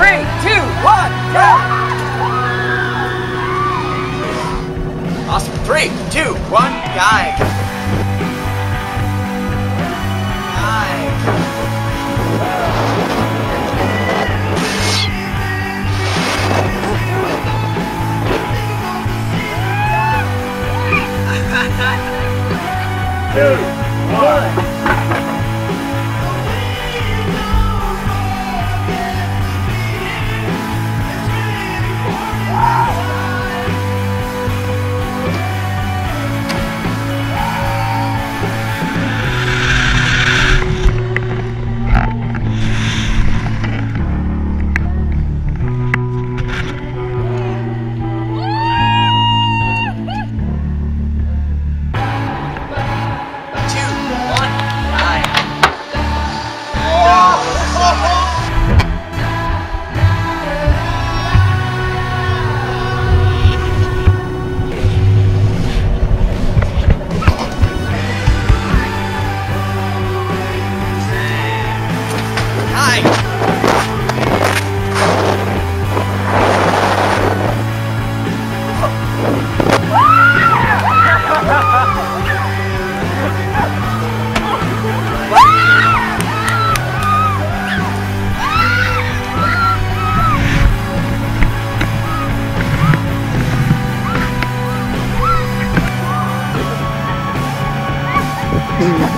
Three, two, one, go! Awesome. Three, two, one, dive. Dive. Two, one.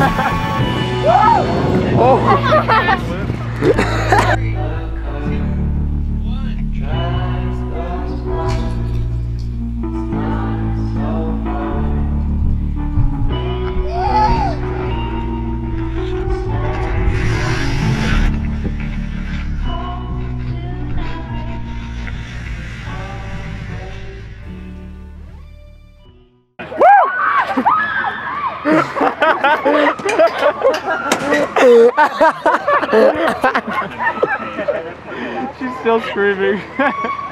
ha ha! ha! She's still screaming.